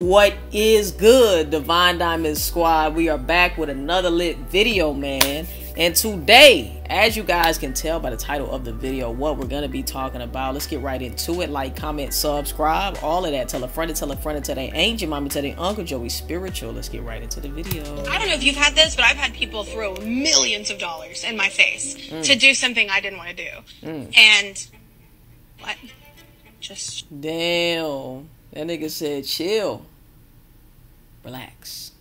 What is good, Divine Diamond Squad? We are back with another lit video, man. And today, as you guys can tell by the title of the video, what we're gonna be talking about. Let's get right into it. Like, comment, subscribe, all of that. Tell a friend to tell a friend to tell their angel mommy, tell their uncle Joey Spiritual. Let's get right into the video. I don't know if you've had this, but I've had people throw millions of dollars in my face mm. to do something I didn't want to do. Mm. And what? Just Damn. That nigga said chill. Relax.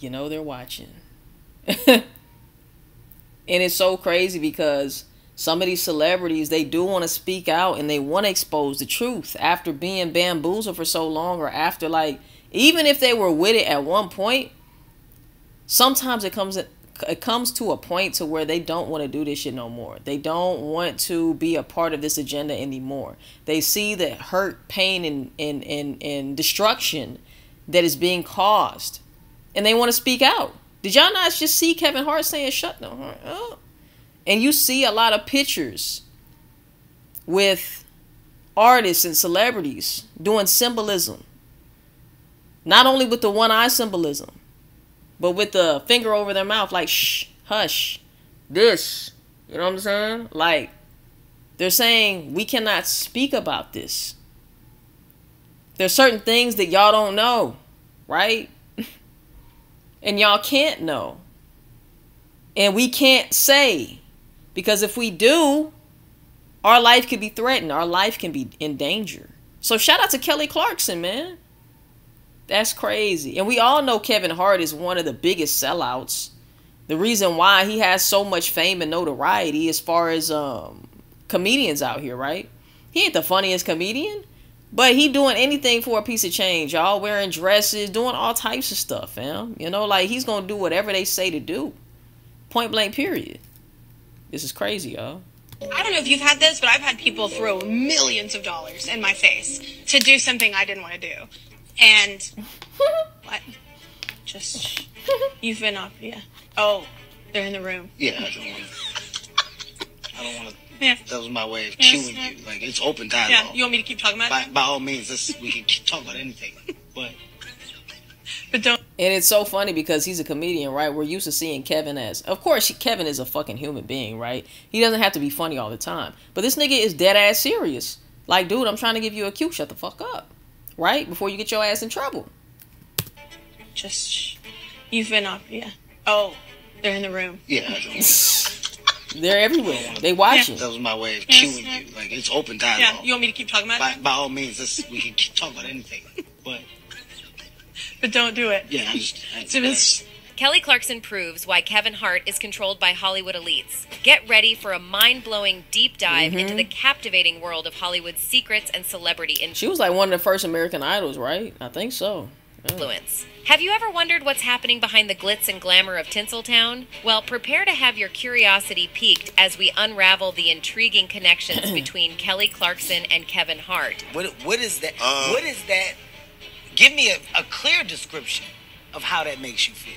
You know they're watching. and it's so crazy because some of these celebrities they do want to speak out and they want to expose the truth after being bamboozled for so long or after like even if they were with it at one point sometimes it comes it comes to a point to where they don't want to do this shit no more. They don't want to be a part of this agenda anymore. They see the hurt, pain, and and and, and destruction that is being caused, and they want to speak out. Did y'all not just see Kevin Hart saying "Shut the heart up"? And you see a lot of pictures with artists and celebrities doing symbolism. Not only with the one eye symbolism, but with the finger over their mouth, like shh, hush, this. You know what I'm saying? Like they're saying we cannot speak about this. There's certain things that y'all don't know, right? and y'all can't know. And we can't say because if we do, our life could be threatened. Our life can be in danger. So shout out to Kelly Clarkson, man. That's crazy. And we all know Kevin Hart is one of the biggest sellouts. The reason why he has so much fame and notoriety as far as um comedians out here, right? He ain't the funniest comedian, but he doing anything for a piece of change. Y'all wearing dresses, doing all types of stuff, fam. You know, like he's gonna do whatever they say to do. Point blank period. This is crazy, y'all. I don't know if you've had this, but I've had people throw millions of dollars in my face to do something I didn't want to do. And what? Just you've been off, yeah. Oh, they're in the room. Yeah, I don't want to. I don't want to. Yeah. That was my way of Yes, cueing yeah. you. Like it's open dialogue. Yeah. You want me to keep talking about by, it? by all means, let's, we can talk about anything. But But don't. And it's so funny because he's a comedian, right? We're used to seeing Kevin as, of course, Kevin is a fucking human being, right? He doesn't have to be funny all the time. But this nigga is dead ass serious. Like, dude, I'm trying to give you a cue. Shut the fuck up, right? Before you get your ass in trouble. Just you've been off, yeah. Oh, they're in the room. yeah, I don't want They're everywhere. They watching. to. That was my way of Yes, cueing you. Like it's open Yeah. You want me to keep talking about by, it? by all means, let's, we can keep talking about anything. But But don't do it. yeah, I just. I, So it's- Kelly Clarkson proves why Kevin Hart is controlled by Hollywood elites. Get ready for a mind blowing deep dive mm-hmm. into the captivating world of Hollywood's secrets and celebrity She was like one of the first American Idols, right? I think so. Yeah. influence. Have you ever wondered what's happening behind the glitz and glamour of Tinseltown? Well, prepare to have your curiosity piqued as we unravel the intriguing connections between Kelly Clarkson and Kevin Hart. What what is that? Um. what is that? Give me a, a clear description of how that makes you feel.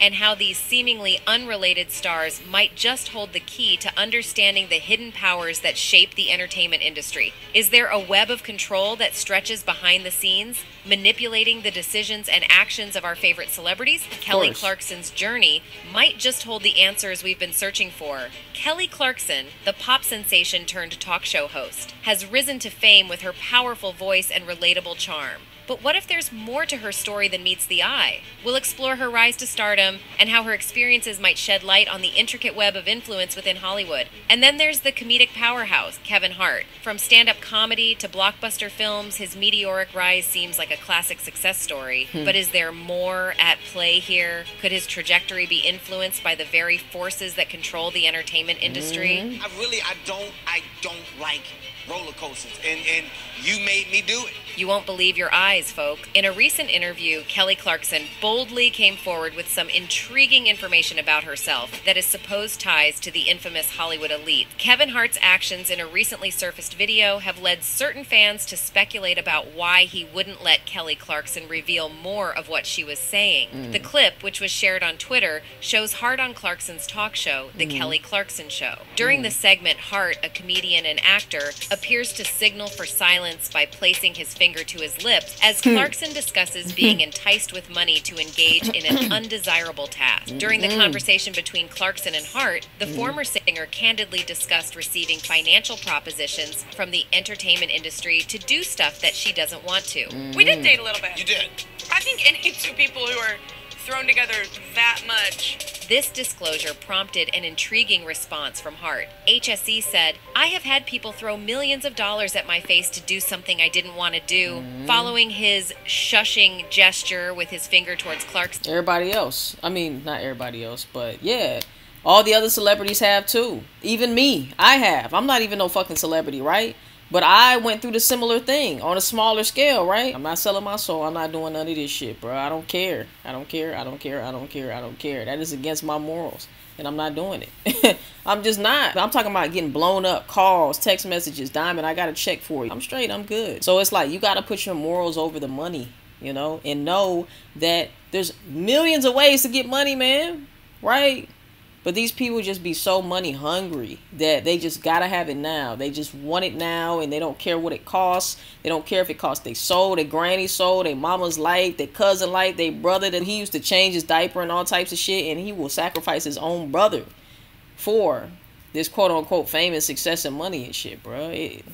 And how these seemingly unrelated stars might just hold the key to understanding the hidden powers that shape the entertainment industry. Is there a web of control that stretches behind the scenes, manipulating the decisions and actions of our favorite celebrities? Kelly. Clarkson's journey might just hold the answers we've been searching for. Kelly Clarkson, the pop sensation turned talk show host, has risen to fame with her powerful voice and relatable charm. But what if there's more to her story than meets the eye? We'll explore her rise to stardom and how her experiences might shed light on the intricate web of influence within Hollywood. And then there's the comedic powerhouse, Kevin Hart. From stand up comedy to blockbuster films, his meteoric rise seems like a classic success story. Hmm. But is there more at play here? Could his trajectory be influenced by the very forces that control the entertainment industry? Hmm. I really I don't I don't like roller coasters, and and you made me do it. You won't believe your eyes, folk. In a recent interview, Kelly Clarkson boldly came forward with some intriguing information about herself that is supposed ties to the infamous Hollywood elite. Kevin Hart's actions in a recently surfaced video have led certain fans to speculate about why he wouldn't let Kelly Clarkson reveal more of what she was saying. Hmm. The clip, which was shared on Twitter, shows Hart on Clarkson's talk show, The hmm. Kelly Clarkson Show. During the hmm. segment, Hart, a comedian and actor, appears to signal for silence by placing his finger finger to his lips as hmm. Clarkson discusses being hmm. enticed with money to engage in an undesirable task. During the hmm. conversation between Clarkson and Hart, the former singer candidly discussed receiving financial propositions from the entertainment industry to do stuff that she doesn't want to. We did date a little bit. You did. I think any two people who are thrown together that much. This disclosure prompted an intriguing response from Hart. HSE said, I have had people throw millions of dollars at my face to do something I didn't want to do. Mm-hmm. Following his shushing gesture with his finger towards Clark's. Everybody else. I mean, not everybody else, but yeah. All the other celebrities have too. Even me. I have. I'm not even no fucking celebrity, right? But I went through the similar thing on a smaller scale, right? I'm not selling my soul. I'm not doing none of this shit, bro. I don't care. I don't care. I don't care. I don't care. I don't care. That is against my morals. And I'm not doing it. I'm just not. I'm talking about getting blown up, calls, text messages, diamond. I got a check for you. I'm straight. I'm good. So it's like you got to put your morals over the money, you know, and know that there's millions of ways to get money, man. Right? But these people just be so money hungry that they just gotta have it now. They just want it now and they don't care what it costs. They don't care if it costs their soul, their granny's soul, their mama's life, their cousin life, their brother that he used to change his diaper and all types of shit and he will sacrifice his own brother for this quote unquote famous success and money and shit, bro. It,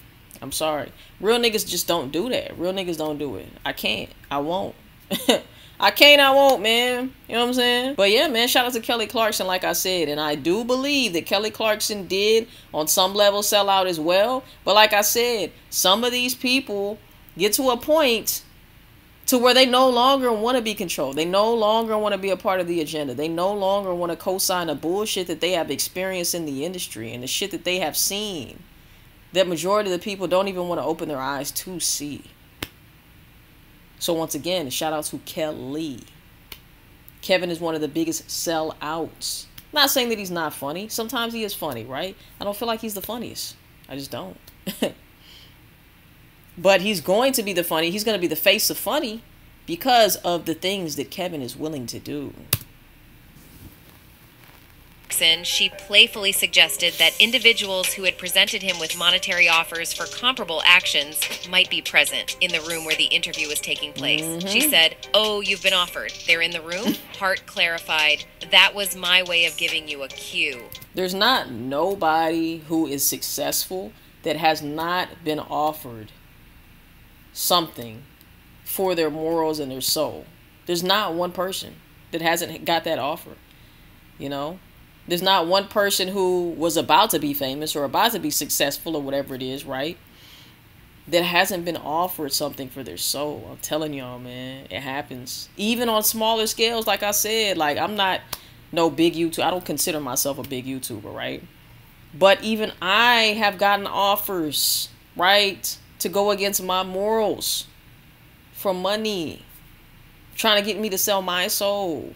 I'm sorry. Real niggas just don't do that. Real niggas don't do it. I can't. I won't. I can't, I won't, man. You know what I'm saying? But yeah, man, shout out to Kelly Clarkson, like I said. And I do believe that Kelly Clarkson did, on some level, sell out as well. But like I said, some of these people get to a point to where they no longer want to be controlled. They no longer want to be a part of the agenda. They no longer want to co-sign the bullshit that they have experienced in the industry and the shit that they have seen. That majority of the people don't even want to open their eyes to see. So once again, shout out to Kelly. Kevin is one of the biggest sellouts. Not saying that he's not funny. Sometimes he is funny, right? I don't feel like he's the funniest. I just don't. but he's going to be the funny. He's going to be the face of funny because of the things that Kevin is willing to do. She playfully suggested that individuals who had presented him with monetary offers for comparable actions might be present in the room where the interview was taking place. She mm-hmm. said, Oh, you've been offered. They're in the room? Hart clarified, That was my way of giving you a cue. There's not nobody who is successful that has not been offered something for their morals and their soul. There's not one person that hasn't got that offer. You know, there's not one person who was about to be famous or about to be successful or whatever it is, right? That hasn't been offered something for their soul. I'm telling y'all, man, it happens. Even on smaller scales, like I said, like I'm not no big YouTube. I don't consider myself a big YouTuber, right? But even I have gotten offers, right, to go against my morals for money, trying to get me to sell my soul.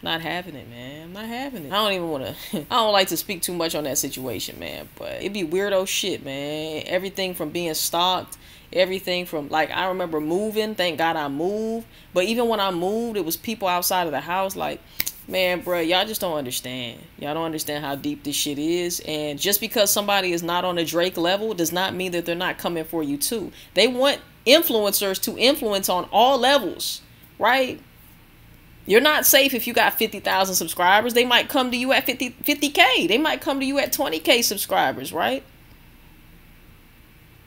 Not having it, man. I'm not having it. I don't even want to. I don't like to speak too much on that situation, man. But it'd be weirdo shit, man. Everything from being stalked, everything from like I remember moving. Thank God I moved. But even when I moved, it was people outside of the house. Like, man, bro, y'all just don't understand. Y'all don't understand how deep this shit is. And just because somebody is not on a Drake level does not mean that they're not coming for you too. They want influencers to influence on all levels, right? You're not safe if you got 50,000 subscribers. They might come to you at 50, 50K. They might come to you at 20K subscribers, right?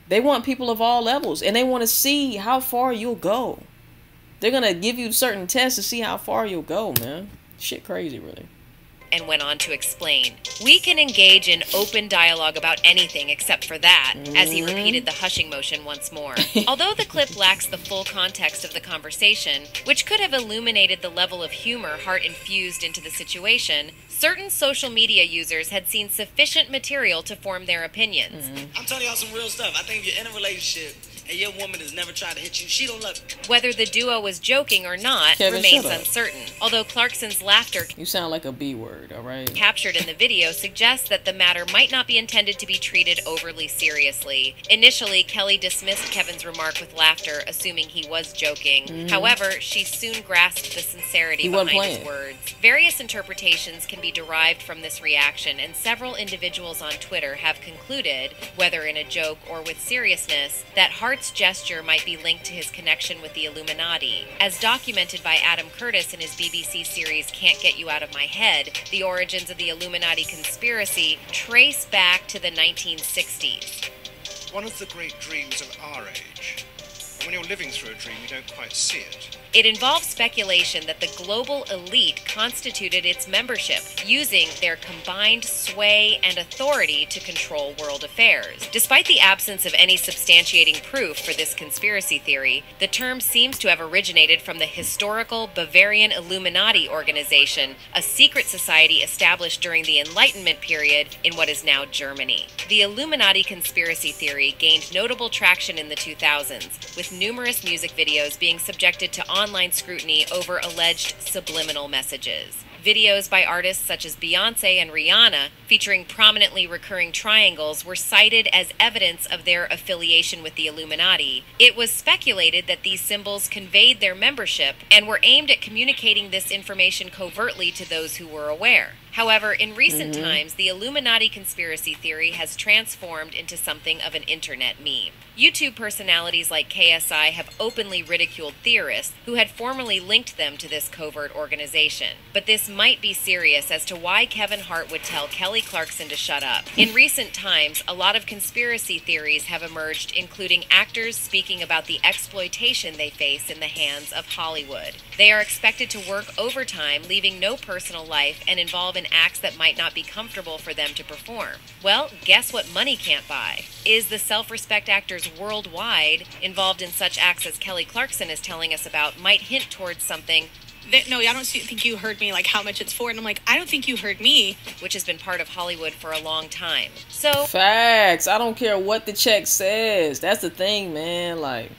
They want people of all levels and they want to see how far you'll go. They're going to give you certain tests to see how far you'll go, man. Shit crazy, really and went on to explain. We can engage in open dialogue about anything except for that, as he mm-hmm. repeated the hushing motion once more. Although the clip lacks the full context of the conversation, which could have illuminated the level of humor Hart infused into the situation, certain social media users had seen sufficient material to form their opinions. Mm-hmm. I'm telling y'all some real stuff. I think if you're in a relationship and your woman has never tried to hit you, she don't love you. Whether the duo was joking or not Kevin, remains uncertain. Although Clarkson's laughter You sound like a B word, all right? captured in the video suggests that the matter might not be intended to be treated overly seriously. Initially, Kelly dismissed Kevin's remark with laughter, assuming he was joking. Mm-hmm. However, she soon grasped the sincerity. He behind his words. Various interpretations can be derived from this reaction, and several individuals on Twitter have concluded, whether in a joke or with seriousness, that Hart's Hart's gesture might be linked to his connection with the Illuminati. As documented by Adam Curtis in his BBC series Can't Get You Out of My Head, the origins of the Illuminati conspiracy trace back to the 1960s. One of the great dreams of our age. When you're living through a dream, you don't quite see it. It involves speculation that the global elite constituted its membership, using their combined sway and authority to control world affairs. Despite the absence of any substantiating proof for this conspiracy theory, the term seems to have originated from the historical Bavarian Illuminati organization, a secret society established during the Enlightenment period in what is now Germany. The Illuminati conspiracy theory gained notable traction in the 2000s, with numerous music videos being subjected to online scrutiny over alleged subliminal messages. Videos by artists such as Beyonce and Rihanna, featuring prominently recurring triangles, were cited as evidence of their affiliation with the Illuminati. It was speculated that these symbols conveyed their membership and were aimed at communicating this information covertly to those who were aware. However, in recent mm-hmm. times, the Illuminati conspiracy theory has transformed into something of an internet meme. YouTube personalities like KSI have openly ridiculed theorists who had formerly linked them to this covert organization. But this might be serious as to why Kevin Hart would tell Kelly Clarkson to shut up. In recent times, a lot of conspiracy theories have emerged, including actors speaking about the exploitation they face in the hands of Hollywood. They are expected to work overtime, leaving no personal life, and involve in acts that might not be comfortable for them to perform. Well, guess what money can't buy? Is the self respect actors worldwide involved in such acts as Kelly Clarkson is telling us about might hint towards something That- no, I don't think you heard me, like how much it's for. And I'm like, I don't think you heard me. which has been part of Hollywood for a long time. So, Facts. I don't care what the check says. That's the thing, man. Like,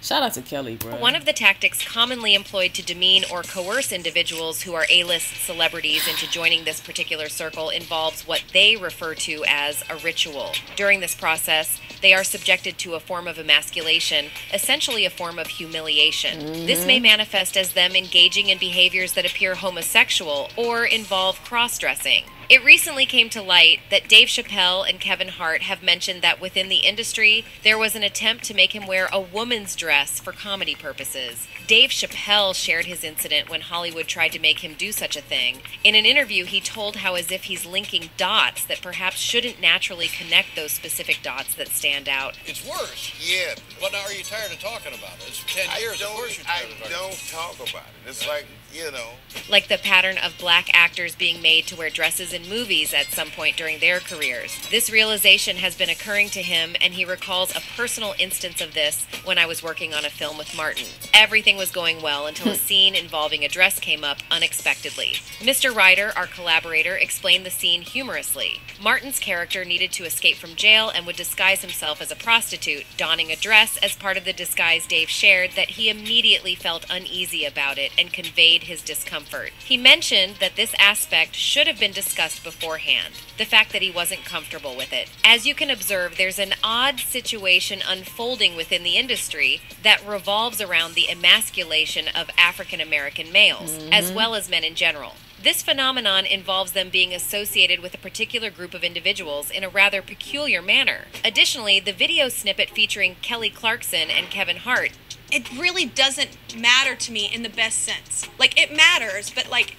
shout out to Kelly, bro. One of the tactics commonly employed to demean or coerce individuals who are A list celebrities into joining this particular circle involves what they refer to as a ritual. During this process, they are subjected to a form of emasculation, essentially a form of humiliation. This may mm-hmm. manifest as them engaging in behaviors that appear homosexual or involve cross dressing. It recently came to light that Dave Chappelle and Kevin Hart have mentioned that within the industry, there was an attempt to make him wear a woman's dress for comedy purposes. Dave Chappelle shared his incident when Hollywood tried to make him do such a thing. In an interview, he told how, as if he's linking dots that perhaps shouldn't naturally connect those specific dots that stand out. It's worse. Yeah. But now are you tired of talking about it? It's 10 I years, of don't, course you're I tired of talking about it. don't talk about it. It's like, you know, like the pattern of black actors being made to wear dresses in movies at some point during their careers. This realization has been occurring to him, and he recalls a personal instance of this when I was working on a film with Martin. Everything was going well until a hmm. scene involving a dress came up unexpectedly. Mr. Ryder, our collaborator, explained the scene humorously. Martin's character needed to escape from jail and would disguise himself as a prostitute, donning a dress as part of the disguise Dave shared that he immediately felt uneasy about it and conveyed his discomfort. He mentioned that this aspect should have been discussed beforehand, the fact that he wasn't comfortable with it. As you can observe, there's an odd situation unfolding within the industry that revolves around the emasculation of African American males, as mm-hmm. well as men in general. This phenomenon involves them being associated with a particular group of individuals in a rather peculiar manner. Additionally, the video snippet featuring Kelly Clarkson and Kevin Hart It really doesn't matter to me in the best sense. Like it matters, but like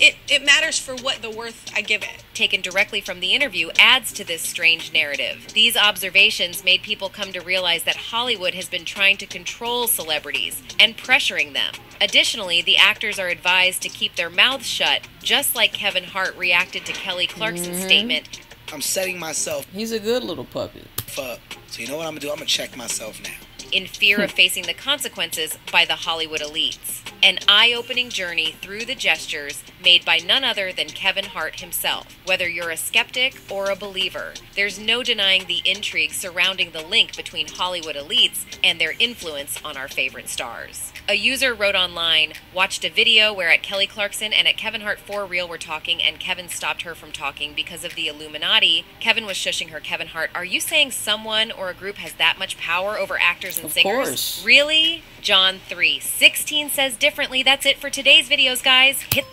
it it matters for what the worth I give it. taken directly from the interview adds to this strange narrative. These observations made people come to realize that Hollywood has been trying to control celebrities and pressuring them. Additionally, the actors are advised to keep their mouths shut, just like Kevin Hart reacted to Kelly Clarkson's mm-hmm. statement I'm setting myself He's a good little puppet. up. So you know what I'm gonna do? I'm gonna check myself now. In fear of hmm. facing the consequences by the Hollywood elites. An eye opening journey through the gestures made by none other than Kevin Hart himself. Whether you're a skeptic or a believer, there's no denying the intrigue surrounding the link between Hollywood elites and their influence on our favorite stars. A user wrote online, watched a video where at Kelly Clarkson and at Kevin Hart for real were talking and Kevin stopped her from talking because of the Illuminati. Kevin was shushing her. Kevin Hart, are you saying someone or a group has that much power over actors and Of singers? course. Really? John 3 16 says differently. That's it for today's videos, guys. Hit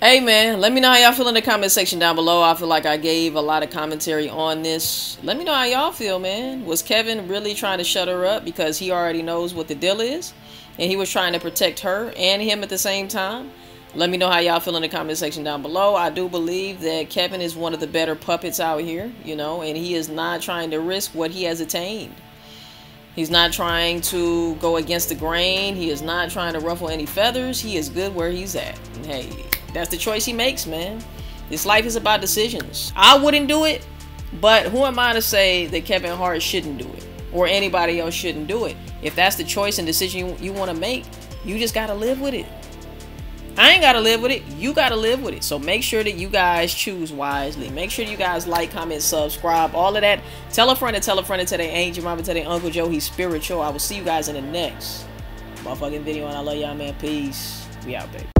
Hey man, let me know how y'all feel in the comment section down below. I feel like I gave a lot of commentary on this. Let me know how y'all feel, man. Was Kevin really trying to shut her up because he already knows what the deal is? And he was trying to protect her and him at the same time? Let me know how y'all feel in the comment section down below. I do believe that Kevin is one of the better puppets out here, you know, and he is not trying to risk what he has attained. He's not trying to go against the grain. He is not trying to ruffle any feathers. He is good where he's at. And hey, that's the choice he makes, man. This life is about decisions. I wouldn't do it, but who am I to say that Kevin Hart shouldn't do it or anybody else shouldn't do it? If that's the choice and decision you, you want to make, you just got to live with it. I ain't got to live with it. You got to live with it. So make sure that you guys choose wisely. Make sure you guys like, comment, subscribe, all of that. Tell a friend and tell a friend to their angel mama, tell their Uncle Joe he's spiritual. I will see you guys in the next motherfucking video. And I love y'all, man. Peace. We out, baby.